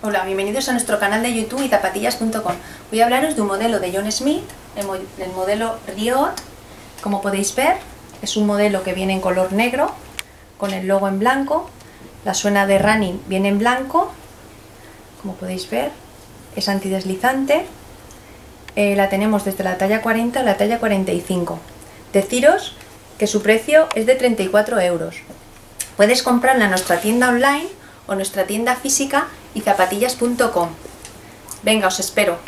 Hola, bienvenidos a nuestro canal de YouTube y zapatillas.com. Voy a hablaros de un modelo de John Smith, el, modelo Riot. Como podéis ver, es un modelo que viene en color negro, con el logo en blanco. La suena de running viene en blanco, como podéis ver, es antideslizante. Eh, la tenemos desde la talla 40 a la talla 45. Deciros que su precio es de 34 euros. Puedes comprarla en nuestra tienda online o nuestra tienda física y zapatillas.com. Venga, os espero.